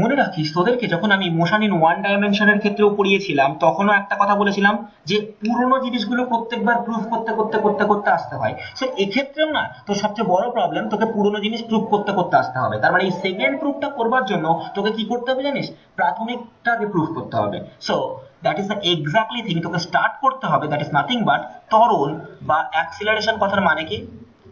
মনে রাখিস, তোদেরকে যখন আমি মোশন ইন ওয়ান ডাইমেনশনের ক্ষেত্রেও পড়িয়েছিলাম, তখনও একটা কথা বলেছিলাম যে পুরোনো জিনিসগুলো প্রত্যেকবার প্রুফ করতে করতে করতে করতে আসতে হয়। সো এক্ষেত্রেও না তো সবচেয়ে বড় প্রবলেম তোকে পুরনো জিনিস প্রুফ করতে করতে আসতে হবে। তার মানে এই সেকেন্ড প্রুফটা করবার জন্য তোকে কি করতে হবে জানিস? প্রাথমিকটাকে প্রুফ করতে হবে। So that is the exactly thing তোকে স্টার্ট করতে হবে দ্যাট ইজ নাথিং বাট ত্বরণ বা অ্যাক্সিলারেশন কথার মানে কি?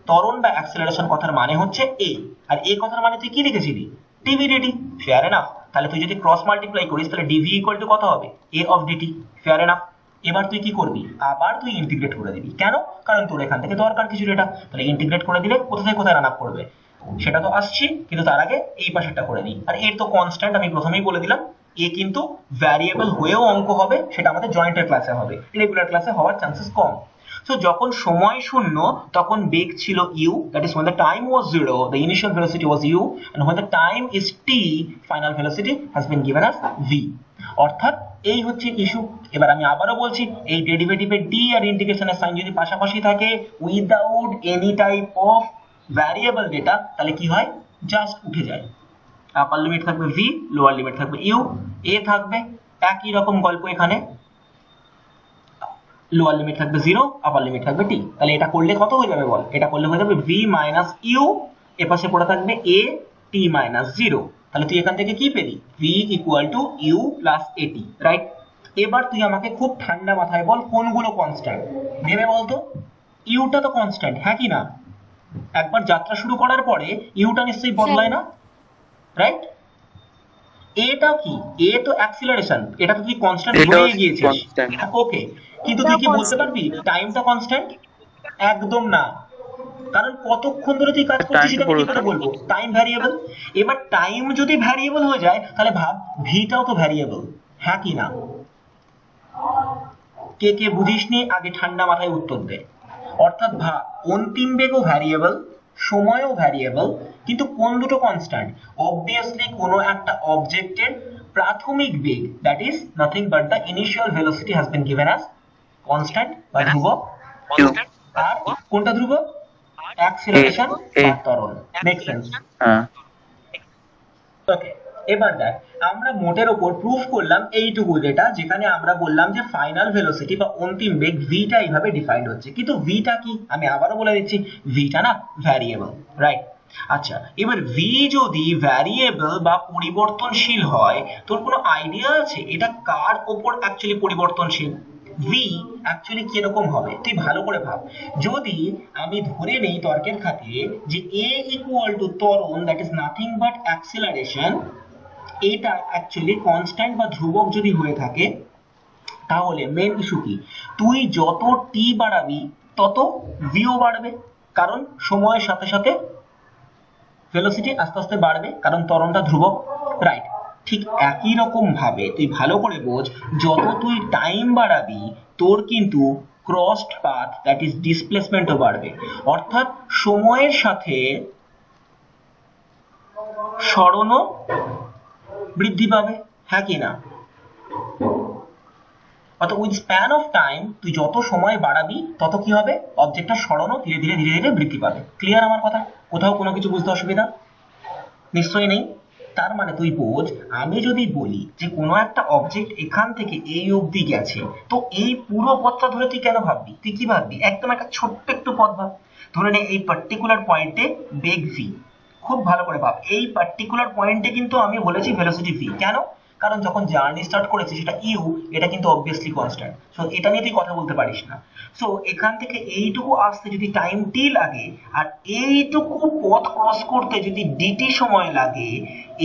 ত্বরণ বা অ্যাক্সিলারেশন কথার মানে হচ্ছে এ আর এ কথার মানে তুই কি লিখেছিলি? ডিভিডিটি ফেয়ার এনাফ তাহলে তুই যদি ক্রস মাল্টিপ্লাই করিস, তাহলে ডিভি ইকুয়াল টু কত হবে? A of D T fair enough এবার তুই কি করবি? আবার তুই ইন্টিগ্রেট করে দিবি। কেন? কারণ তোর এখান থেকে দরকার কিছু এটা তাহলে ইন্টিগ্রেট করে দিলে কোথা থেকে কোথায় রান আপ করবে? সেটা তো আসছি, কিন্তু তার আগে এই পাশেরটা করে দিই আর এর তো কনস্ট্যান্ট আমি প্রথমেই বলে দিলাম এ কিন্তু ভ্যারিয়েবল হয়েও অঙ্ক হবে, সেটা আমাদের জয়েন্টের ক্লাসে হবে। রেগুলার ক্লাসে হওয়ার চান্সেস কম। সো যখন সময় শূন্য, তখন বেগ ছিল u, that is when the time was zero, the initial velocity was u, and when the time is t, final velocity has been given as v. অর্থাৎ, এই হচ্ছে ইস্যু এবার আমি আবারও বলছি, এই ডেরিভেটিভের ডি আর ইন্টিগ্রেশনের সাইন যদি পাশাপাশি থাকে without any type of variable data তাহলে কি হয়? জাস্ট উঠে যায়। আপার লিমিট থাকবে ভি লোয়ার লিমিট থাকবে ইউ এ থাকবে। একই রকম গল্প এখানে। লোয়ার লিমিট থাকবে জিরো আপার লিমিট থাকবে টি তাহলে এটা করলে কত হয়ে যাবে বল? এটা করলে হয়ে যাবে ভি মাইনাস ইউ এপাশে পড়ে থাকবে এ টি মাইনাস জিরো তাহলে তুই এখান থেকে কি পেলি? V equal to U plus A T right এবার তুই আমাকে খুব ঠান্ডা মাথায় বল কোনগুলো কনস্ট্যান্ট ভেবে বলতো ইউটা তো কনস্ট্যান্ট হ্যাঁ কি না? একবার যাত্রা শুরু করার পরে ইউটা নিশ্চয়ই বদলায় না? রাইট এটা কি? এ তো অ্যাক্সিলারেশন এটা তো তুই কনস্ট্যান্ট হয়ে গিয়েছিস ওকে কিন্তু তুই কি বলতে পারবি? টাইমটা কনস্ট্যান্ট একদম না। কারণ কতক্ষণ ধরে তুই কাজ করছিস সেটা কি করে বলব। টাইম ভ্যারিয়েবল এবার টাইম যদি ভ্যারিয়েবল হয়ে যায় তাহলে ভাব ভিটাও তো ভ্যারিয়েবল হ্যাঁ কি না? কে কে বুঝিসনি? আগে ঠান্ডা মাথায় উত্তর দে। অর্থাৎ ভাব অন্তিম বেগও ভ্যারিয়েবল সময়ও ভ্যারিয়েবল কিন্তু কোন দুটো কনস্ট্যান্ট অবভিয়াসলি কোনো একটা অবজেক্টের প্রাথমিক বেগ that is nothing but the initial velocity has been given as constant বা ধ্রুবক। আর কোনটা ধ্রুবক? অ্যাক্সিলারেশন বা ত্বরণ। মেক সেন্স ওকে এবার দেখ, আমরা মোটের ওপর প্রুফ করলাম এইটুকু যেটা, যেখানে আমরা বললাম যে ফাইনাল ভেলোসিটি বা অন্তিম বেগ ভিটা এইভাবে ডিফাইন্ড হচ্ছে। কিন্তু ভিটা কি? আমি আবারও বলে দিচ্ছি ভিটা না ভ্যারিয়েবল রাইট আচ্ছা এবার ভি যদি ভ্যারিয়েবল বা পরিবর্তনশীল হয়, তোর কোনো আইডিয়া আছে? এটা কার ওপর অ্যাকচুয়ালি পরিবর্তনশীল? ভি অ্যাকচুয়ালি কীরকম হবে? তুই ভালো করে ভাব। যদি আমি ধরে নেই তর্কের খাতিরে যে এ ইকুয়াল টু ত্বরণ that is nothing but acceleration এটা অ্যাকচুয়ালি কনস্ট্যান্ট বা ধ্রুবক যদি হয়ে থাকে, তাহলে মেন ইস্যু কি? তুই যত টি বাড়াবি, তত ভিও বাড়বে। কারণ সময়ের সাথে সাথে ভেলোসিটি আস্তে আস্তে বাড়বে, কারণ ত্বরণটা ধ্রুবক রাইট ঠিক একই রকম ভাবে তুই ভালো করে বোঝ, যত তুই টাইম বাড়াবি, তোর কিন্তু ক্রসড পাথ দ্যাট ইজ ডিসপ্লেসমেন্টও বাড়বে। অর্থাৎ সময়ের সাথে সরণও বৃদ্ধি পাবে হ্যাঁ কি না? অর্থাৎ উইথ স্প্যান অফ টাইম তুই যত সময় বাড়াবি, তত কি হবে? অবজেক্টটা সরণও ধীরে ধীরে ধীরে ধীরে বৃদ্ধি পাবে। ক্লিয়ার আমার কথা? কোথাও কোনো কিছু বুঝতে অসুবিধা? নিশ্চয়ই নেই। তার মানে তুই বোঝ, আমি যদি বলি যে কোনো একটা অবজেক্ট এখান থেকে এই অবধি গেছে, তো এই পুরো পথটা ধরে তুই কেন ভাববি? তুই কি ভাববি? একদম একটা ছোট্ট একটু পথ ভাব। ধরে নে, এই পার্টিকুলার পয়েন্টে বেগ ভি খুব ভালো করে ভাব। এই পার্টিকুলার পয়েন্টে কিন্তু আমি বলেছি ভেলোসিটি ভি কেন? কারণ যখন জার্নি স্টার্ট করেছি সেটা ইউ এটা কিন্তু অবভিয়াসলি কনস্ট্যান্ট সো এটা নিয়ে তুই কথা বলতে পারিস না। সো এখান থেকে এইটুকু আসতে যদি টাইম টি লাগে, আর এইটুকু পথ ক্রস করতে যদি ডিটি সময় লাগে,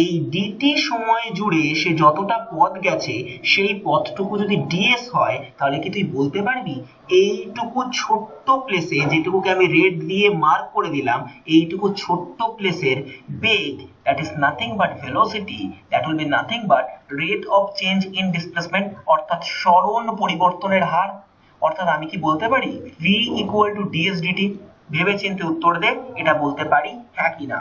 এই ডিটি সময় জুড়ে সে যতটা পথ গেছে, সেই পথটুকু যদি ডিএস হয়, তাহলে কি তুই বলতে পারবি? এইটুকু ছোট্ট প্লেসে যেটুকুকে আমি রেড দিয়ে মার্ক করে দিলাম, এইটুকু ছোট্ট প্লেসের বেগ that is nothing but velocity, that will be nothing but rate of change in displacement, অর্থাৎ সরণ পরিবর্তনের হার। অর্থাৎ আমি কি বলতে পারি? V equal to ds dt ভেবে চিন্তে উত্তর দে, এটা বলতে পারি হ্যাঁ কি না।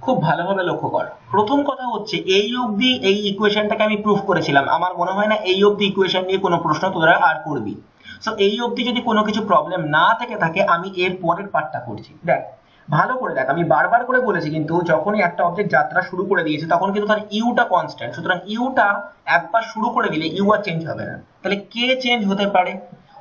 খুব ভালোভাবে লক্ষ্য কর। প্রথম কথা হচ্ছে, এই অবধি এই ইকুয়েশনটাকে আমি প্রুফ করেছিলাম। আমার মনে হয় না এই অবধি ইকুয়েশন নিয়ে কোনো প্রশ্ন তোরা আর করবি। সো এই অবধি যদি কোনো কিছু প্রবলেম না থেকে থাকে, আমি এর পরের পার্টটা করছি। দেখ ভালো করে দেখ, আমি বারবার করে বলেছি কিন্তু যখনই একটা অবজেক্ট যাত্রা শুরু করে দিয়েছে, তখন কিন্তু তার ইউটা কনস্ট্যান্ট সুতরাং ইউটা একবার শুরু করে দিলে ইউ আর চেঞ্জ হবে না। তাহলে কে চেঞ্জ হতে পারে।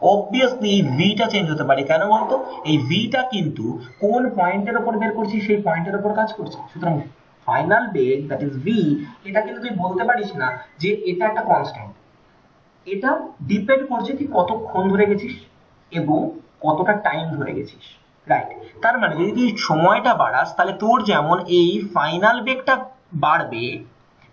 অবভিয়াসলি এই ভিটা চেঞ্জ হতে পারে। কেন বলতো? এই ভিটা কিন্তু কোন পয়েন্টের উপর বের করছি সেই পয়েন্টের উপর কাজ করছে। সুতরাং ফাইনাল বেগ দ্যাট ইজ ভি এটা কিন্তু তুই বলতে পারিস না যে এটা একটা কনস্ট্যান্ট এটা ডিপেন্ড করছে তুই কতক্ষণ ধরে গেছিস এবং কতটা টাইম ধরে গেছিস। রাইট তার মানে যদি তুই সময়টা বাড়াস, তাহলে তোর যেমন এই ফাইনাল বেগটা বাড়বে,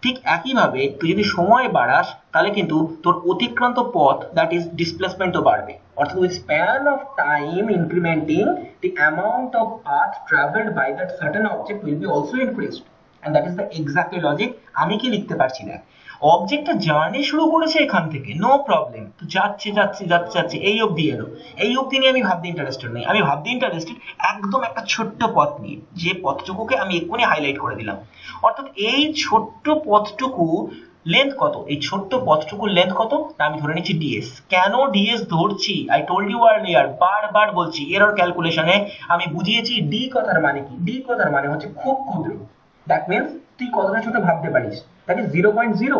ঠিক একইভাবে তুই যদি সময় বাড়াস, তাহলে কিন্তু তোর অতিক্রান্ত পথ দ্যাট ইজ ডিসপ্লেসমেন্টও বাড়বে। অর্থাৎ with span of time incrementing the amount of path traveled by that certain object will be also increased and that is the exactly logic আমি কি লিখতে পারছি না অবজেক্টটা জার্নি শুরু করেছে এখান থেকে নো প্রবলেম তো যাচ্ছে যাচ্ছে যাচ্ছে যাচ্ছে, এই অবধি এলো। এই অবধি নিয়ে আমি ভাবতে ইন্টারেস্টেড নেই। আমি ভাবতে ইন্টারেস্টেড একদম একটা ছোট্ট পথ নিয়ে, যে পথটুকুকে আমি এক্ষুনি হাইলাইট করে দিলাম। অর্থাৎ এই ছোট্ট পথটুকু লেন্থ কত? এই ছোট্ট পথটুকুর লেন্থ কত? আমি ধরে নিচ্ছি ডিএস কেন ডিএস ধরছি? আই টোল্ড ইউ আর্লিয়ার বারবার বলছি এরর ক্যালকুলেশনে আমি বুঝিয়েছি ডি কথার মানে কি? ডি কথার মানে হচ্ছে খুব ক্ষুদ্র। দ্যাট মিনস তুই কতটা ছোট ভাবতে পারিস? That is zero point zero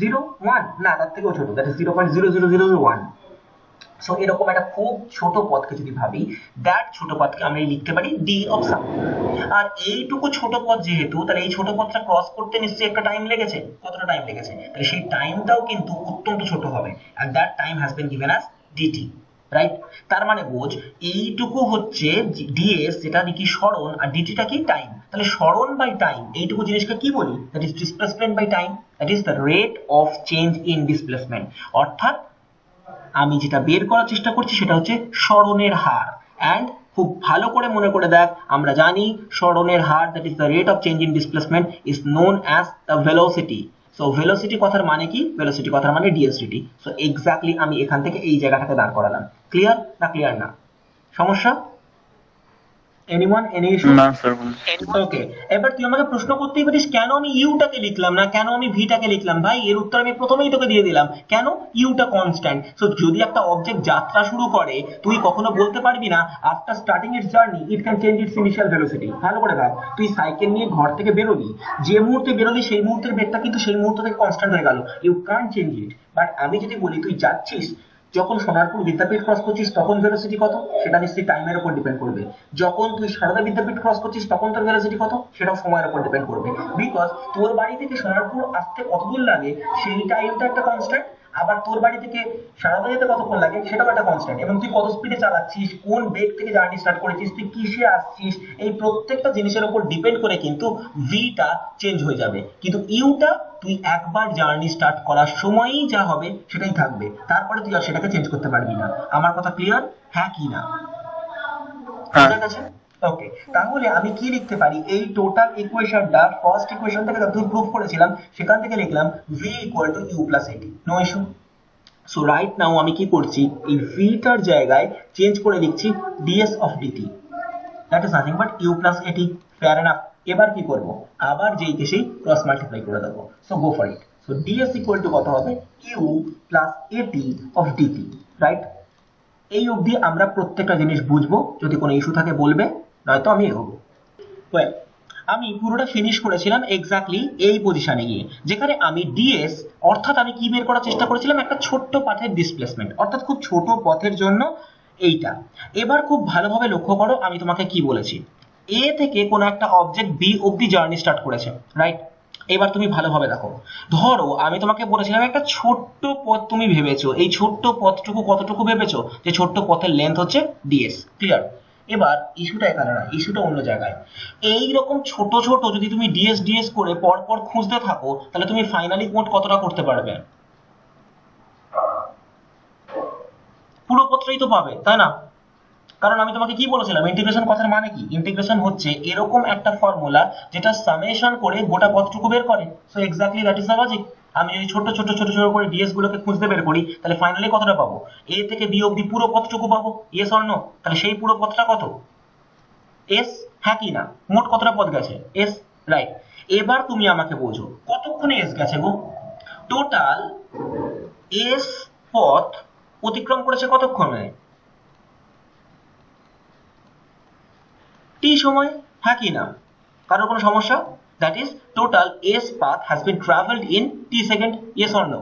zero one না, তার থেকেও ছোট that is zero point zero zero one so এরকম একটা খুব ছোট পথকে যদি ভাবি দ্যাট ছোট পথকে আমরা লিখতে পারি ডি অফ সাম আর এইটুকু ছোট পথ যেহেতু, তাহলে এই ছোট পথটা ক্রস করতে নিশ্চয়ই একটা টাইম লেগেছে। কতটা টাইম লেগেছে? তাহলে সেই টাইমটাও কিন্তু অত্যন্ত ছোট হবে। আর that time has been given as dt right তার মানে বোঝ, এইটুকু হচ্ছে ডিএস যেটা নাকি সরণ, আর ডিটিটা কি? টাইম তাহলে সরণ বাই টাইম এইটুকু জিনিসকে কি বলি? That is displacement by time that is the rate of change in displacement অর্থাৎ আমি যেটা বের করার চেষ্টা করছি সেটা হচ্ছে সরণের হার। অ্যান্ড খুব ভালো করে মনে করে দেখ, আমরা জানি সরণের হার that is the rate of change in displacement is known as the velocity so velocity কথার মানে কি? ভেলোসিটি কথার মানে ডিএসডিটি সো এক্স্যাক্টলি আমি এখান থেকে এই জায়গাটাকে দাঁড় করালাম। ক্লিয়ার না ক্লিয়ার না? সমস্যা? এনিওয়ান এনি ইস্যু না স্যার ওকে এবার তুই আমাকে প্রশ্ন করতেই পারিস কেন আমি ইউটাকে লিখলাম না কেন আমি ভিটাকে লিখলাম? ভাই এর উত্তর আমি প্রথমেই তোকে দিয়ে দিলাম। কেন ইউটা কনস্ট্যান্ট সো যদি একটা অবজেক্ট যাত্রা শুরু করে তুই কখনো বলতে পারবি না after starting its journey it can change its initial velocity ভালো করে ভাব তুই সাইকেল নিয়ে ঘর থেকে বেরোলি যে মুহূর্তে বেরোলি সেই মুহূর্তের বেগটা কিন্তু সেই মুহূর্ত থেকে কনস্ট্যান্ট হয়ে গেল। You can't change it but আমি যদি বলি তুই যাচ্ছিস যখন সোনারপুর বিদ্যাপীঠ ক্রস করছিস, তখন ভেলোসিটি কত? সেটা নিশ্চয়ই টাইমের উপর ডিপেন্ড করবে। যখন তুই সারদা বিদ্যাপীঠ ক্রস করছিস, তখন তোর ভেলোসিটি কত? সেটাও সময়ের উপর ডিপেন্ড করবে। বিকজ তোর বাড়ি থেকে সোনারপুর আসতে কতদূর লাগে, সেই টাইমটা একটা কনস্ট্যান্ট আবার তোর বাড়ি থেকে সারদা যেতে কতক্ষণ লাগে, সেটাও একটা কনস্ট্যান্ট এবং তুই কত স্পিডে চালাচ্ছিস, কোন বেগ থেকে জার্নি স্টার্ট করেছিস, তুই কিসে আসছিস, এই প্রত্যেকটা জিনিসের উপর ডিপেন্ড করে কিন্তু ভিটা চেঞ্জ হয়ে যাবে। কিন্তু ইউটা তুই একবার জার্নি স্টার্ট করার সময়ই যা হবে সেটাই থাকবে। তারপরে তুই আর সেটাকে চেঞ্জ করতে পারবি না। আমার কথা ক্লিয়ার হ্যাঁ কি না? হ্যাঁ। বোঝা গেছে ওকে তাহলে আমি কি লিখতে পারি? এই টোটাল ইকুয়েশনটা ফার্স্ট ইকুয়েশন থেকে যতদূর প্রুভ করেছিলাম সেখান থেকে লিখলাম v equal to u plus at no issue so right now আমি কি করছি? এই v টার জায়গায় চেঞ্জ করে লিখছি ds of dt that is nothing but u plus at fair enough এবার কি করব? আবার যেই কে সেই ক্রস মাল্টিপ্লাই করে দেবো। So go for it so ds equal to কত হবে? U plus at of dt right এই অবধি আমরা প্রত্যেকটা জিনিস বুঝব। যদি কোনো ইস্যু থাকে, বলবে, নয়তো আমি এগোবো। ওয়েল আমি পুরোটা ফিনিশ করেছিলাম এক্স্যাক্টলি এই পজিশনে গিয়ে, যেখানে আমি ডিএস অর্থাৎ আমি কি বের করার চেষ্টা করেছিলাম? একটা ছোট্ট পথের ডিসপ্লেসমেন্ট অর্থাৎ খুব ছোট পথের জন্য এইটা। এবার খুব ভালোভাবে লক্ষ্য করো, আমি তোমাকে কি বলেছি। এ থেকে কোনো একটা অবজেক্ট বি অবধি জার্নি স্টার্ট করেছে রাইট এবার তুমি ভালোভাবে দেখো। ধরো, আমি তোমাকে বলেছিলাম একটা ছোট্ট পথ তুমি ভেবেছো। এই ছোট্ট পথটুকু কতটুকু ভেবেছো? যে ছোট্ট পথের লেন্থ হচ্ছে ডিএস ক্লিয়ার এবার ইস্যুটা এখানে না ইস্যুটা অন্য জায়গায়। এই রকম ছোট ছোট যদি তুমি ডিএস ডিএস করে পর পর খুঁজতে থাকো, তাহলে তুমি ফাইনালি মোট কতটা করতে পারবে? পুরো পত্রই তো পাবে, তাই না? কারণ আমি তোমাকে কি বলেছিলাম? ইন্টিগ্রেশন কথার মানে কি? ইন্টিগ্রেশন হচ্ছে এরকম একটা ফর্মুলা যেটা সামেশন করে গোটা পথটুকু বের করে। So exactly that is the logic আমি যদি ছোট ছোট ছোট ছোট করে ডিএস গুলোকে খুঁজতে বের করি, তাহলে ফাইনালি কতটা পাবো? এ থেকে বি অবধি পুরো পথটুকু পাবো। ইয়েস অর নো তাহলে সেই পুরো পথটা কত? এস হ্যাঁ কি না? মোট কতটা পথ গেছে? এস রাইট এবার তুমি আমাকে বোঝো, কতক্ষণে এস গেছে গো? টোটাল এস পথ অতিক্রম করেছে কতক্ষণে? টি সময় হ্যাঁ কি না। কারোর কোনো সমস্যা? That is total s path has been travelled in t second yes or no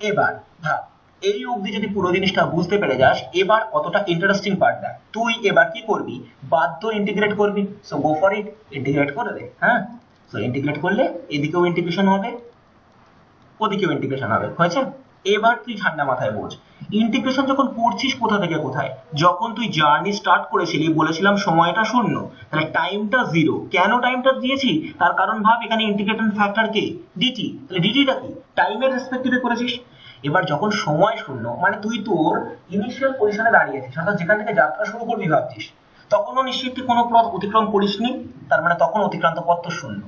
এবার ভাব এই অবধি যদি পুরো জিনিসটা বুঝতে পেরে যাস, এবার কতটা ইন্টারেস্টিং পার্ট দেখ। তুই এবার কি করবি? বাধ্য ইন্টিগ্রেট করবি। So go for it integrate করে দে হ্যাঁ? সো ইন্টিগ্রেট করলে এদিকেও ইন্টিগ্রেশন হবে, ওদিকেও ইন্টিগ্রেশন হবে, হয়েছে? এবার তুই ঠান্ডা মাথায় বোঝ? ইন্টিগ্রেশন যখন করছিস কোথা থেকে কোথায়? যখন তুই জার্নি স্টার্ট করেছিলি, বলেছিলাম সময়টা শূন্য, তাহলে টাইমটা জিরো কেন টাইমটা দিয়েছি? তার কারণ ভাব, এখানে ইন্টিগ্রেটর ফ্যাক্টর কে? ডিটি তাহলে ডিটিটা কি? টাইমের রেসপেক্টিভে করেছিস। এবার যখন সময় শূন্য মানে তুই তোর ইনিশিয়াল পজিশনে দাঁড়িয়েছিস, অর্থাৎ যেখান থেকে যাত্রা শুরু করবি ভাবছিস, তখনও নিশ্চিত তুই কোনো পথ অতিক্রম করিসনি, তার মানে তখন অতিক্রান্ত পথ তো শূন্য।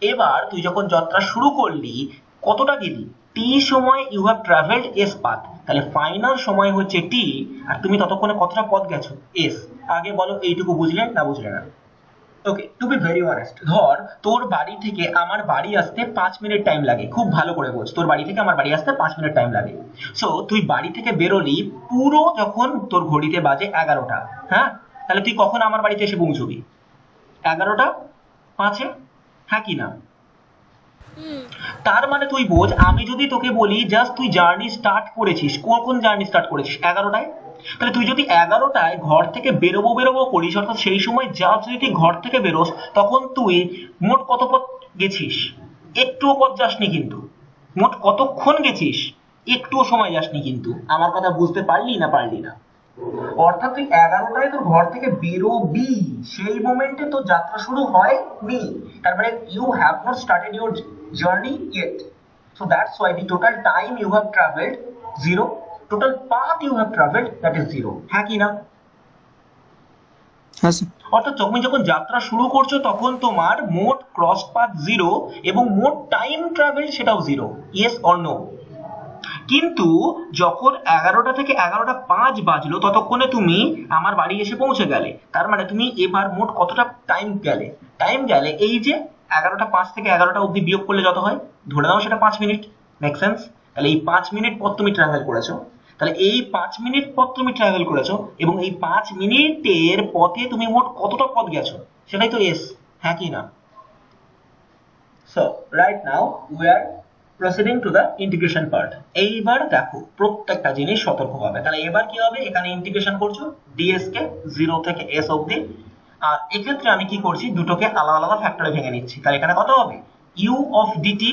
এবার তুই যখন যাত্রা শুরু করলি, কতটা গেলি টি সময় you have travelled s path তাহলে ফাইনাল সময় হচ্ছে টি আর তুমি ততক্ষণে কতটা পথ গেছো? এস আগে বলো এইটুকু বুঝলে না বুঝলে না। Okay to be very honest ধর তোর বাড়ি থেকে আমার বাড়ি আসতে পাঁচ মিনিট টাইম লাগে। খুব ভালো করে বোঝ, তোর বাড়ি থেকে আমার বাড়ি আসতে পাঁচ মিনিট টাইম লাগে। সো তুই বাড়ি থেকে বেরোলি পুরো যখন তোর ঘড়িতে বাজে এগারোটা হ্যাঁ? তাহলে তুই কখন আমার বাড়িতে এসে পৌঁছবি? এগারোটা, পাঁচে? হ্যাঁ কি না? তার মানে তুই বোঝ, আমি যদি তোকে বলি জাস্ট তুই জার্নি স্টার্ট করেছিস কখন জার্নি স্টার্ট করেছিস? এগারোটায়? তাহলে তুই যদি এগারোটায় ঘর থেকে বেরোবো বেরোবো করিস, অর্থাৎ সেই সময় জাস্ট যদি ঘর থেকে বেরোস, তখন তুই মোট কত পথ গেছিস? একটুও পথ যাসনি কিন্তু। মোট কতক্ষণ গেছিস? একটুও সময় যাসনি কিন্তু। আমার কথা বুঝতে পারলি না পারলি না? অর্থাৎ তুই এগারোটায় তোর ঘর থেকে বেরোবি। সেই মোমেন্টে তোর যাত্রা শুরু হয়নি। তার মানে you have not started your journey yet so that's why the total time you have travelled zero total path you have travelled that is zero হ্যাঁ কি না অর্থাৎ তুমি যখন যাত্রা শুরু করছ তখন তোমার মোট ক্রস পাথ জিরো এবং মোট টাইম ট্রাভেল সেটাও জিরো ইয়েস অর নো কিন্তু যখন এগারোটা থেকে এগারোটা পাঁচ বাজলো ততক্ষণে তুমি আমার বাড়ি এসে পৌঁছে গেলে। তার মানে তুমি এবার মোট কতটা টাইম গেলে? টাইম গেলে এই যে এগারোটা পাঁচ থেকে এগারোটা অবধি বিয়োগ করলে যত হয়? ধরে নাও সেটা পাঁচ মিনিট। মেক সেন্স তাহলে এই পাঁচ মিনিট পর তুমি ট্রাভেল করেছ। তাহলে এই পাঁচ মিনিট পথ তুমি ট্রাভেল করেছ এবং এই পাঁচ মিনিটের পথে তুমি মোট কতটা পথ গেছো? সেটাই তো এস হ্যাঁ কি না? So right now we are proceeding to the integration part এইবার দেখো, প্রত্যেকটা জিনিস সতর্ক হবে। তাহলে এবার কি হবে? এখানে ইন্টিগ্রেশন করছ ডিএস কে জিরো থেকে এস অবধি। আর এক্ষেত্রে আমি কি করছি? দুটোকে আলাদা আলাদা ফ্যাক্টরে ভেঙে নিচ্ছি। তাহলে এখানে কত হবে? U of dt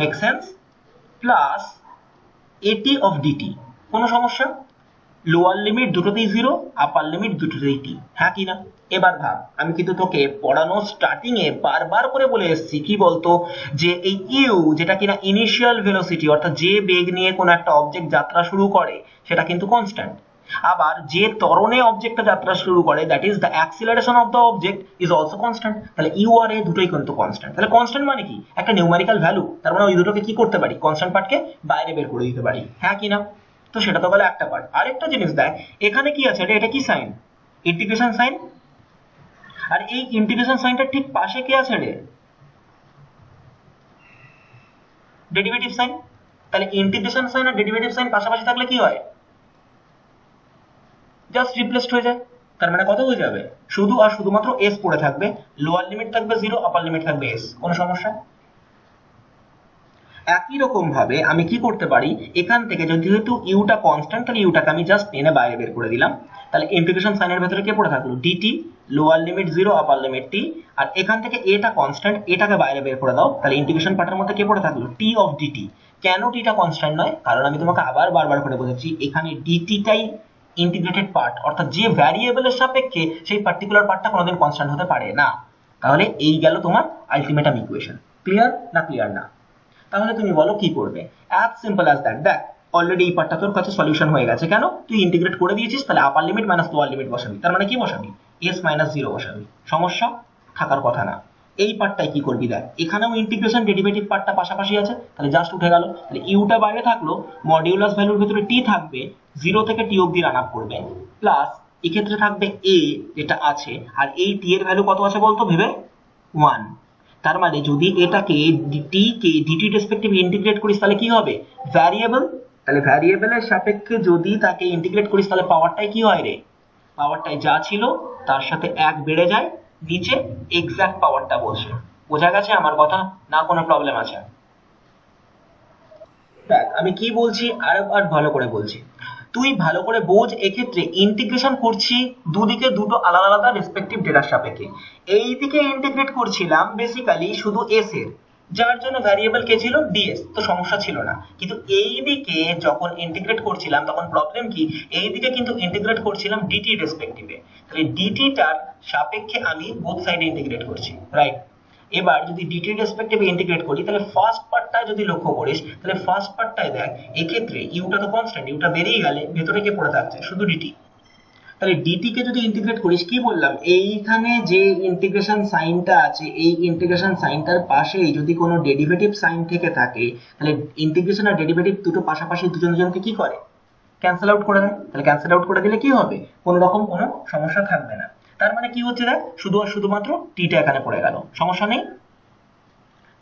make sense plus at of dt কোনো সমস্যা? লোয়ার লিমিট দুটোতেই জিরো আপার লিমিট দুটোতেই টি হ্যাঁ কি না? এবার ভাব, আমি কিন্তু তোকে পড়ানো স্টার্টিং এ বারবার করে বলে এসেছি, কি বলতো? যে এই ইউ যেটা কিনা ইনিশিয়াল ভেলোসিটি অর্থাৎ যে বেগ নিয়ে কোনো একটা অবজেক্ট যাত্রা শুরু করে, সেটা কিন্তু কনস্ট্যান্ট আবার যে ত্বরণে অবজেক্টটা যাত্রা শুরু করে that is the acceleration of the object is also constant তাহলে ইউ আর এ দুটোই কিন্তু কনস্ট্যান্ট তাহলে কনস্ট্যান্ট মানে কি? একটা নিউমারিক্যাল ভ্যালু তার মানে ওই দুটোকে কি করতে পারি? কনস্ট্যান্ট পার্টকে বাইরে বের করে দিতে পারি। হ্যাঁ কি না? তো সেটা তো গেলে একটা পার্ট আরেকটা জিনিস দেখ, এখানে কি আছে? এটা কি সাইন ইন্টিগ্রেশন সাইন আর এই ইন্টিগ্রেশন সাইনটা ঠিক পাশে কি আছে রে? ডেরিভেটিভ সাইন তাহলে ইন্টিগ্রেশন সাইন আর ডেরিভেটিভ সাইন পাশাপাশি থাকলে কি হয়? জাস্ট রিপ্লেসড হয়ে যায়। তার মানে কত হয়ে যাবে? শুধু আর শুধুমাত্র এস পড়ে থাকবে। লোয়ার লিমিট থাকবে জিরো আপার লিমিট থাকবে এস কোনো সমস্যা? একই রকম ভাবে আমি কি করতে পারি? এখান থেকে যেহেতু ইউটা কনস্ট্যান্ট তাহলে ইউটাকে আমি জাস্ট টেনে বাইরে বের করে দিলাম। তাহলে ইন্টিগ্রেশন সাইনের ভেতরে কে পড়ে থাকল? Dt lower limit zero upper limit t আর এখান থেকে এটা কনস্ট্যান্ট এটাকে বাইরে বের করে দাও। তাহলে ইন্টিগ্রেশন পার্টের মধ্যে কে পড়ে থাকল? টি অফ ডিটি কেন টিটা কনস্ট্যান্ট নয়? কারণ আমি তোমাকে আবার বারবার করে বলেছি এখানে ডিটিটাই ইন্টিগ্রেটেড পার্ট অর্থাৎ যে ভ্যারিয়েবলের সাপেক্ষে সেই পার্টিকুলার পার্টটা কোনোদিন কনস্ট্যান্ট হতে পারে না। তাহলে এই গেল তোমার আলটিমেটাম ইকুয়েশন ক্লিয়ার না ক্লিয়ার না? তাহলে তুমি বলো কি করবে? অ্যাজ সিম্পল অ্যাজ দ্যাট দেখ অলরেডি এই পার্টটা তোর কাছে সলিউশন হয়ে গেছে কেন? তুই ইন্টিগ্রেট করে দিয়েছিস, তাহলে upper limit minus lower limit বসাবি। তার মানে কি বসাবি? এস মাইনাস জিরো বসাবি। সমস্যা? থাকার কথা না। এই পার্টটাই কি করবি দেখ। এখানেও ইন্টিগ্রেশন ডেরিভেটিভ পার্টটা পাশাপাশি আছে। তাহলে জাস্ট উঠে গেল। তাহলে ইউটা বাইরে থাকল মডিউলাস ভ্যালুর ভিতরে টি থাকবে জিরো থেকে টি অব্দি রান আপ করবে। প্লাস এক্ষেত্রে থাকবে এ যেটা আছে, আর এই টি এর ভ্যালু কত আছে বলতো ভেবে? ওয়ান তার মানে যদি এটাকে টি কে ডিটি রেসপেক্টিভ ইন্টিগ্রেট করিস, তাহলে কি হবে? ভ্যারিয়েবল তাহলে ভ্যারিয়েবলের সাপেক্ষে যদি তাকে ইন্টিগ্রেট করিস, তাহলে পাওয়ারটাই কি হয় রে? পাওয়ারটায় যা ছিল, তার সাথে এক বেড়ে যায় নিচে এক্সাক্ট পাওয়ারটা বসবে বোঝা গেছে আমার কথা না কোনো প্রবলেম আছে? আমি কি বলছি আরও আর ভালো করে বলছি। তুই ভালো করে বোঝ, এক্ষেত্রে ইন্টিগ্রেশন করছি দুদিকে দুটো আলাদা আলাদা রেসপেক্টিভ ডেটার সাপেক্ষে। এই দিকে ইন্টিগ্রেট করছিলাম বেসিক্যালি শুধু এস এর। যার জন্য ভ্যারিয়েবল কে ছিল ডিএস তো সমস্যা ছিল না। কিন্তু এই দিকে যখন ইন্টিগ্রেট করছিলাম, তখন প্রবলেম কি? এই দিকে কিন্তু ইন্টিগ্রেট করছিলাম ডিটি রেসপেক্টিভে তাহলে ডিটিটার সাপেক্ষে আমি বোথ সাইডে ইন্টিগ্রেট করছি রাইট এবার যদি ডিটি রেসপেক্টিভে ইন্টিগ্রেট করি, তাহলে ফার্স্ট পার্টটা যদি লক্ষ্য করিস, তাহলে ফার্স্ট পার্টটায় দেখ, এক্ষেত্রে ইউটা তো কনস্ট্যান্ট ইউটা বেরিয়ে গেলে ভেতরে কে পড়ে থাকছে, শুধু ডিটি তাহলে ডিটি কে যদি ইন্টিগ্রেট করিস, কি বললাম? এইখানে যে ইন্টিগ্রেশন সাইনটা আছে, এই ইন্টিগ্রেশন সাইনটার পাশেই যদি কোনো ডেরিভেটিভ সাইন থেকে থাকে, তাহলে ইন্টিগ্রেশন আর ডেরিভেটিভ দুটো পাশাপাশি দুজন দুজনকে কি করে? ক্যান্সেল আউট করে দেয়। তাহলে ক্যান্সেল আউট করে দিলে কি হবে? কোনো রকম কোনো সমস্যা থাকবে না। তার মানে কি হচ্ছে দেখ? শুধু আর শুধুমাত্র টিটা এখানে পড়ে গেল। সমস্যা নেই?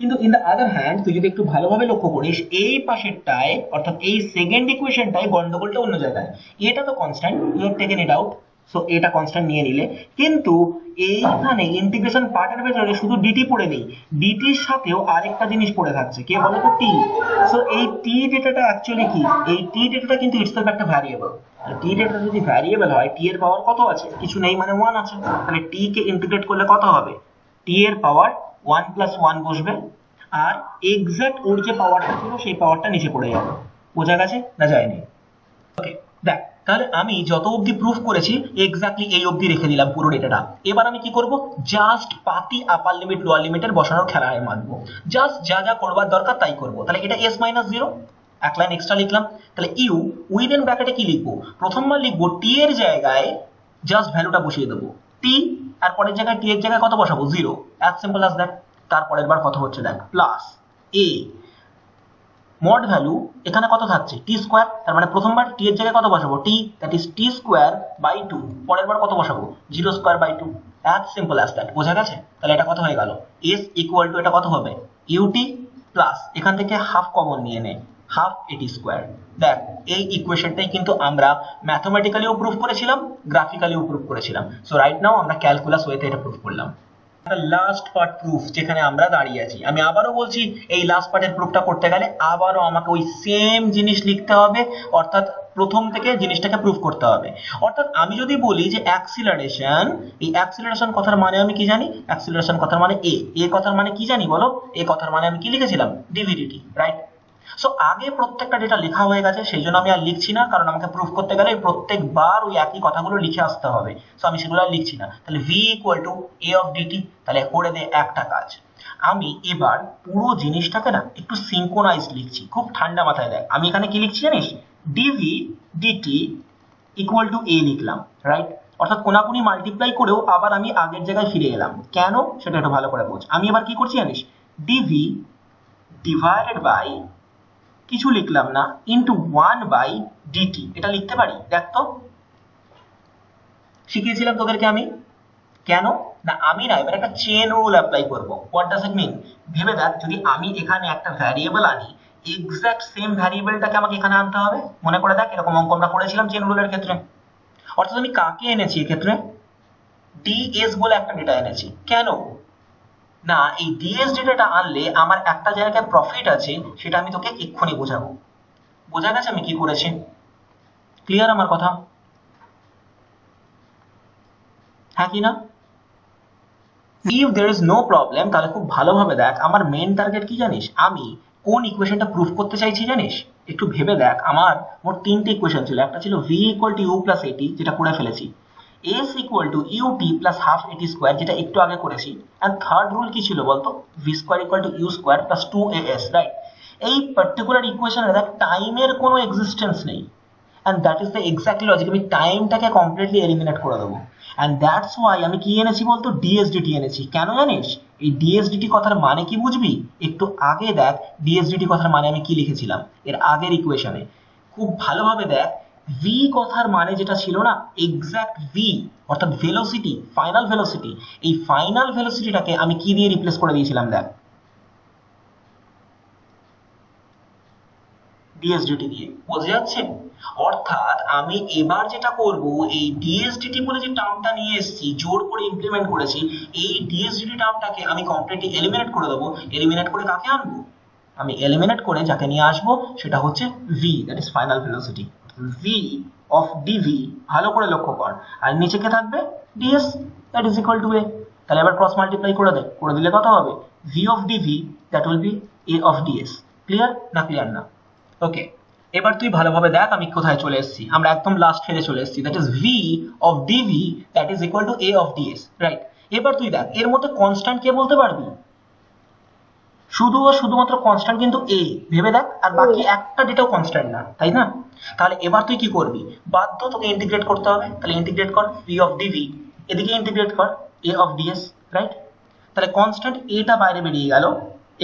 কিন্তু ইন দ্য আদার হ্যান্ড তুই যদি একটু ভালোভাবে লক্ষ্য করিস, এই পাশেরটায়, অর্থাৎ এই সেকেন্ড ইকুয়েশনটায় গন্ডগোলটা অন্য জায়গায়। এটা তো constant you have taken it out so এটা কনস্ট্যান্ট নিয়ে নিলে। কিন্তু এইখানে ইন্টিগ্রেশন পার্টের ভেতরে শুধু ডিটি পড়ে নেই ডিটির সাথেও আরেকটা জিনিস পড়ে থাকছে, কে বলে তো টি সো এই টি ডেটাটা অ্যাকচুয়ালি কি? এই টি ডেটাটা কিন্তু ইটসেলফ একটা ভ্যারিয়েবল টি ডেটা যদি ভ্যারিয়েবল হয় টি এর পাওয়ার কত আছে? কিছু নেই মানে ওয়ান আছে। তাহলে টি কে ইন্টিগ্রেট করলে কত হবে? টি এর পাওয়ার ওয়ান প্লাস ওয়ান বসবে, আর এক্সাক্ট ওর যে পাওয়ারটা ছিল, সেই পাওয়ারটা নিচে পড়ে যাবে। বোঝা গেছে না যায়নি? ওকে দেখ, তাহলে আমি যত অবধি প্রুফ করেছি এক্স্যাক্টলি এই অবধি রেখে দিলাম পুরো ডেটাটা এবার আমি কি করব? জাস্ট পাতি আপার লিমিট লোয়ার লিমিটের বসানোর খেলায় মানবো জাস্ট যা যা করবার দরকার তাই করব। তাহলে এটা এস মাইনাস জিরো এক লাইন এক্সট্রা লিখলাম। তাহলে ইউ উইদিন ব্র্যাকেটে কি লিখব? প্রথমবার লিখব টি এর জায়গায় জাস্ট ভ্যালুটা বসিয়ে দেবো। টি আর পরের জায়গায় টি এর জায়গায় কত বসাবো? Zero as simple as that তারপরের বার কত হচ্ছে দেখ। প্লাস এ মড ভ্যালু এখানে কত থাকছে? টি স্কোয়ার তার মানে প্রথমবার টি এর জায়গায় কত বসাবো? T that is t square by two পরের বার কত বসাবো? Zero square by two as simple as that বোঝা গেছে? তাহলে এটা কত হয়ে গেল? এস ইকুয়াল টু এটা কত হবে? ইউটি প্লাস এখান থেকে হাফ কমন নিয়ে নে। হাফ এটি স্কোয়ার দেখ, এই ইকুয়েশনটাই কিন্তু আমরা ম্যাথমেটিক্যালিও প্রুফ করেছিলাম গ্রাফিক্যালিও প্রুফ করেছিলাম। সো রাইট নাও আমরা ক্যালকুলাস ওয়েতে এটা প্রুফ করলাম। লাস্ট পার্ট প্রুফ যেখানে আমরা দাঁড়িয়ে আছি। আমি আবারও বলছি, এই লাস্ট পার্টের প্রুফটা করতে গেলে আবারও আমাকে ওই সেম জিনিস লিখতে হবে, অর্থাৎ প্রথম থেকে জিনিসটাকে প্রুফ করতে হবে। অর্থাৎ আমি যদি বলি যে অ্যাক্সিলারেশন এই অ্যাক্সিলারেশন কথার মানে আমি কি জানি? অ্যাক্সিলারেশন কথার মানে এ এ কথার মানে কি জানি বলো? এ কথার মানে আমি কি লিখেছিলাম? ডিভিডিটি রাইট সো আগে প্রত্যেকটা ডেটা লেখা হয়ে গেছে সেই জন্য আমি আর লিখছি না, কারণ আমাকে প্রুফ করতে গেলে প্রত্যেকবার ওই একই কথাগুলো লিখে আসতে হবে। সো আমি সেগুলো আর লিখছি না। তাহলে v equal to a of dt তাহলে করে দে একটা কাজ। আমি এবার পুরো জিনিসটাকে না একটু সিঙ্কোনাইজ লিখছি। খুব ঠান্ডা মাথায় দেয় আমি এখানে কি লিখছি জানিস? Dv dt equal to a লিখলাম রাইট অর্থাৎ কোনাকুনি মাল্টিপ্লাই করেও আবার আমি আগের জায়গায় ফিরে এলাম। কেন? সেটা একটু ভালো করে বোঝ। আমি এবার কি করছি জানিস? ডিভি ডিভাইডেড বাই কিছু লিখলাম না ইন্টু ওয়ান বাই ডিটি এটা লিখতে পারি? দেখ তো। শিখিয়েছিলাম তোদেরকে আমি। কেন? না, আমি না, এবার একটা চেন রুল অ্যাপ্লাই করব। হোয়াট ডাজ ইট মিন ভেবে দেখ, যদি আমি এখানে একটা ভ্যারিয়েবল আনি এক্স্যাক্ট সেম ভ্যারিয়েবলটাকে আমাকে এখানে আনতে হবে। মনে করে দেখ, এরকম অঙ্ক আমরা করেছিলাম চেন রুলের ক্ষেত্রে। অর্থাৎ আমি কাকে এনেছি এক্ষেত্রে? ডি ডিএস বলে একটা ডেটা এনেছি। কেন? না, এই ডিএস ডেটাটা আনলে আমার একটা জায়গায় প্রফিট আছে, সেটা আমি তোকে এক্ষুনি বোঝাবো। বোঝা গেছে আমি কি করেছি? ক্লিয়ার আমার কথা? হ্যাঁ কি না? If there is no problem তাহলে খুব ভালোভাবে দেখ, আমার মেন টার্গেট কি জানিস? আমি কোন ইকুয়েশনটা প্রুফ করতে চাইছি জানিস? একটু ভেবে দেখ, আমার মোট তিনটে ইকুয়েশন ছিল, একটা ছিল v equal to u plus at যেটা করে ফেলেছি। S equal to u t plus half at square যেটা একটু আগে করেছি। অ্যান্ড থার্ড রুল কি ছিল বলতো? V square equal to u square plus two a s right এই পার্টিকুলার ইকুয়েশনে দেখ টাইমের কোনো এক্সিস্টেন্স নেই। And that is the exactly logic আমি টাইমটাকে কমপ্লিটলি এলিমিনেট করে দেবো। অ্যান্ড দ্যাটস ওয়াই আমি কি এনেছি বলতো? ডিএসডিটি এনেছি। কেন জানিস? এই ডিএসডিটি কথার মানে কি বুঝবি? একটু আগে দেখ ডিএসডিটি কথার মানে আমি কি লিখেছিলাম? এর আগের ইকুয়েশনে খুব ভালোভাবে দেখ ভি কথার মানে যেটা ছিল না এক্স্যাক্ট ভি অর্থাৎ ভেলোসিটি ফাইনাল ভেলোসিটি এই ফাইনাল ভেলোসিটিটাকে আমি কি দিয়ে রিপ্লেস করে দিয়েছিলাম দেখ? ডিএসডিটি দিয়ে, বোঝা যাচ্ছে? অর্থাৎ আমি এবার যেটা করব, এই ডিএসডিটি বলে যে টার্মটা নিয়ে এসেছি, জোর করে ইমপ্লিমেন্ট করেছি, এই ডিএসডিটি টার্মটাকে আমি কমপ্লিটলি এলিমিনেট করে দেবো। এলিমিনেট করে কাকে আনব? আমি এলিমিনেট করে যাকে নিয়ে আসব, সেটা হচ্ছে v that is final velocity v of dv ভালো করে লক্ষ্য কর। আর নিচে কে থাকবে? Ds that is equal to a তাহলে এবার ক্রস মাল্টিপ্লাই করে দে। করে দিলে কত হবে? V of dv that will be a of ds clear না ক্লিয়ার না? ওকে এবার তুই ভালোভাবে দেখ আমি কোথায় চলে এসেছি। আমরা একদম লাস্ট ফেজে চলে এসেছি। That is v of dv that is equal to a of ds right এবার তুই দেখ, এর মধ্যে কনস্ট্যান্ট কে বলতে পারবি? শুধু ও শুধুমাত্র কনস্ট্যান্ট কিন্তু এ ভেবে দেখ। আর বাকি একটা ডেটাও কনস্ট্যান্ট না তাই না? তাহলে এবার তুই কি করবি? বাধ্য তোকে ইন্টিগ্রেট করতে হবে। তাহলে ইন্টিগ্রেট কর ভি অফ ডিভি এদিকে ইন্টিগ্রেট কর এ অফ ডিএস রাইট তাহলে কনস্ট্যান্ট এটা বাইরে বেরিয়ে গেল।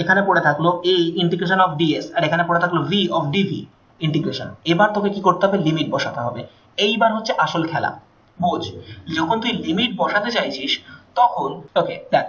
এখানে পড়ে থাকল এ ইন্টিগ্রেশন অফ ডিএস আর এখানে পড়ে থাকল ভি অফ ডিভি ইন্টিগ্রেশন এবার তোকে কি করতে হবে? লিমিট বসাতে হবে। এইবার হচ্ছে আসল খেলা। বোঝ? যখন তুই লিমিট বসাতে চাইছিস তখন ওকে দেখ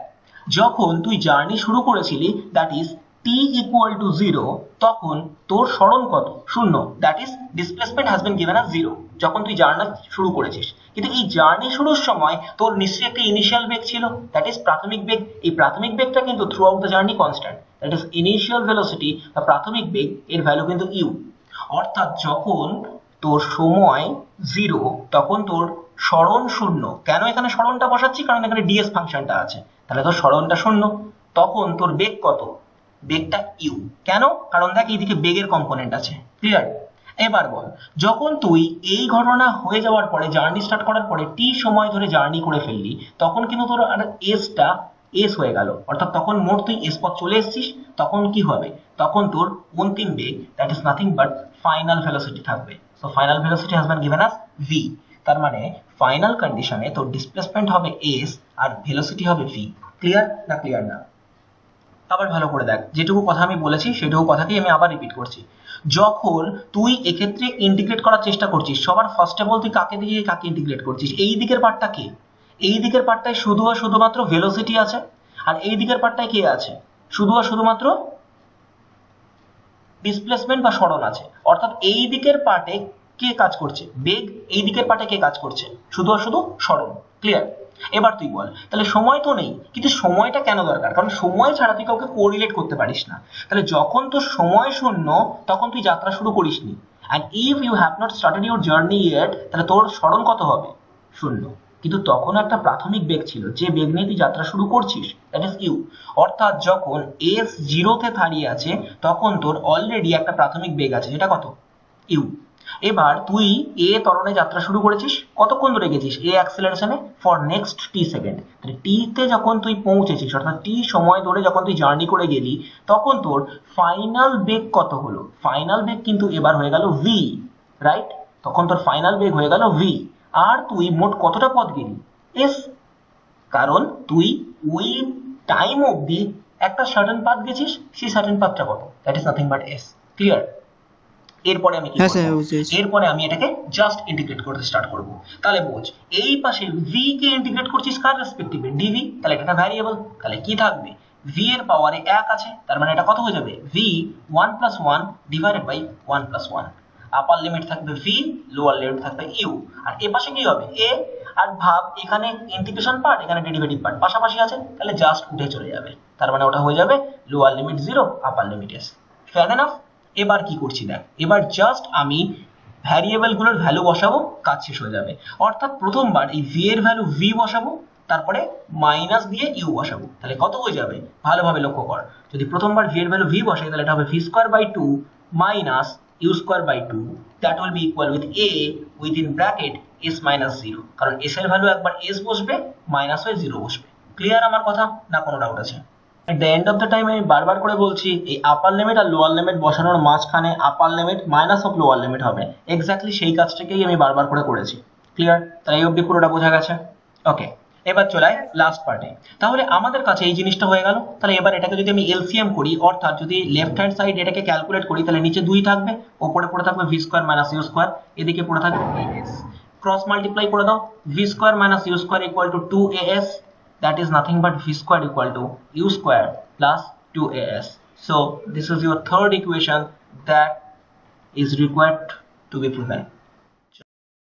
যখন তুই জার্নি শুরু করেছিলি that is t equal to zero তখন তোর স্মরণ কত? শূন্য। That is displacement has been given us zero যখন তুই জার্নি শুরু করেছিস। কিন্তু এই জার্নি শুরুর সময় তোর নিশ্চয়ই একটা ইনিশিয়াল বেগ ছিল দ্যাট ইজ প্রাথমিক বেগ এই প্রাথমিক বেগটা কিন্তু throughout the journey constant that is initial velocity বা প্রাথমিক বেগ এর ভ্যালু কিন্তু ইউ অর্থাৎ যখন তোর সময় জিরো তখন তোর স্মরণ শূন্য। কেন এখানে স্মরণটা বসাচ্ছি? কারণ এখানে ডিএস ফাংশনটা আছে। তাহলে তোর স্মরণটা শূন্য। তখন তোর বেগ কত? বেগটা ইউ কেন? কারণ দেখ এইদিকে বেগের কম্পোনেন্ট আছে। ক্লিয়ার এবার বল, যখন তুই এই ঘটনা হয়ে যাওয়ার পরে জার্নি স্টার্ট করার পরে টি সময় ধরে জার্নি করে ফেললি, তখন কিন্তু তোর আর এসটা এস হয়ে গেল। অর্থাৎ তখন মোট তুই এস পথ চলে এসেছিস, তখন কি হবে? তখন তোর অন্তিম বেগ that is nothing but final velocity থাকবে। So final velocity has been given us v তার মানে ফাইনাল কন্ডিশনে তোর ডিসপ্লেসমেন্ট হবে এস আর ভেলোসিটি হবে ভি ক্লিয়ার না ক্লিয়ার না? আবার ভালো করে দেখ, যেটুকু কথা আমি বলেছি সেটুকু কথাকেই আমি আবার রিপিট করছি। যখন তুই এক্ষেত্রে ইন্টিগ্রেট করার চেষ্টা করছিস, সবার ফার্স্টে বল তুই কাকে দিয়ে কাকে ইন্টিগ্রেট করছিস? এই দিকের পার্টটা কে? এই দিকের পার্টটায় শুধু আর শুধুমাত্র ভেলোসিটি আছে, আর এই দিকের পার্টটায় কে আছে? শুধু আর শুধুমাত্র ডিসপ্লেসমেন্ট বা সরণ আছে। অর্থাৎ এই দিকের পার্টে কে কাজ করছে? বেগ, এই দিকের পার্টে কে কাজ করছে? শুধু আর শুধু সরণ ক্লিয়ার এবার তুই বল, তাহলে সময় তো নেই, কিন্তু সময়টা কেন দরকার? কারণ সময় ছাড়া তুই কাউকে কোরিলেট করতে পারিস না। তাহলে যখন তোর সময় শূন্য, তখন তুই যাত্রা শুরু করিসনি and if you have not started your journey yet তাহলে তোর স্মরণ কত হবে? শূন্য। কিন্তু তখন একটা প্রাথমিক বেগ ছিল, যে বেগ নিয়ে তুই যাত্রা শুরু করছিস দ্যাট ইজ ইউ অর্থাৎ যখন এস জিরোতে দাঁড়িয়ে আছে, তখন তোর অলরেডি একটা প্রাথমিক বেগ আছে সেটা কত? ইউ এবার তুই এ ত্বরণে যাত্রা শুরু করেছিস, কতক্ষণ ধরে গেছিস? এ অ্যাক্সেলারেশনে ফর নেক্সট টি সেকেন্ড তাহলে টিতে যখন তুই পৌঁছেছিস, অর্থাৎ টি সময় ধরে যখন তুই জার্নি করে গেলি, তখন তোর ফাইনাল বেগ কত হলো? ফাইনাল বেগ কিন্তু এবার হয়ে গেল ভি রাইট তখন তোর ফাইনাল বেগ হয়ে গেল ভি আর তুই মোট কতটা পথ গেলি? এস কারণ তুই ওই টাইম অবধি একটা সার্টেন পাথ গেছিস, সেই সার্টেন পাথটা কত? That is nothing but s clear এরপরে আমি কি হ্যাঁ করব? এরপরে আমি এটাকে জাস্ট ইন্টিগ্রেট করতে স্টার্ট করব। তাহলে বোঝ এই পাশে ভি কে ইন্টিগ্রেট করছিস কার রেসপেক্টিভে ডিভি তাহলে এটা ভ্যারিয়েবল তাহলে কি থাকবে? ভি এর পাওয়ারে এক আছে তার মানে এটা কত হয়ে যাবে? V one plus one divided by one plus one upper limit থাকবে ভি লোয়ার লিমিট থাকবে ইউ আর এ পাশে কি হবে? এ আর ভাব এখানে ইন্টিগ্রেশন পার্ট এখানে ডেরিভেটিভ পার্ট পাশাপাশি আছে তাহলে জাস্ট উঠে চলে যাবে। তার মানে ওটা হয়ে যাবে lower limit zero upper limit s fair enough এবার কি করছি দেখ? এবার জাস্ট আমি ভ্যারিয়েবলগুলোর ভ্যালু বসাবো, কাজ শেষ হয়ে যাবে। অর্থাৎ প্রথমবার এই ভি এর ভ্যালু ভি বসাবো, তারপরে মাইনাস দিয়ে ইউ বসাবো। তাহলে কত হয়ে যাবে? ভালোভাবে লক্ষ্য কর। যদি প্রথমবার ভি এর ভ্যালু ভি বসাই, তাহলে এটা হবে v square by two minus u square by two that will be equal with a within bracket s minus zero কারণ এস এর ভ্যালু একবার এস বসবে মাইনাস হয়ে জিরো বসবে। ক্লিয়ার আমার কথা? না কোনো ডাউট আছে? At the end of the time আমি বারবার করে বলছি, এই আপার লিমিট আর লোয়ার লিমিট বসানোর মাঝখানে upper limit minus of lower limit হবে। এক্স্যাক্টলি সেই কাজটাকেই আমি বারবার করে করেছি। ক্লিয়ার তাই অবধি পুরোটা বোঝা গেছে? ওকে এবার চলাই লাস্ট পার্টে তাহলে আমাদের কাছে এই জিনিসটা হয়ে গেল। তাহলে এবার এটাকে যদি আমি এলসিএম করি, অর্থাৎ যদি লেফট হ্যান্ড সাইড এটাকে ক্যালকুলেট করি, তাহলে নিচে দুই থাকবে, ওপরে পড়ে থাকবে v square minus u square এদিকে পড়ে থাকবে ক্রস মাল্টিপ্লাই করে দাও v square minus u square equal to two a s that is nothing but v squared equal to u squared plus 2as so this is your third equation that is required to be proven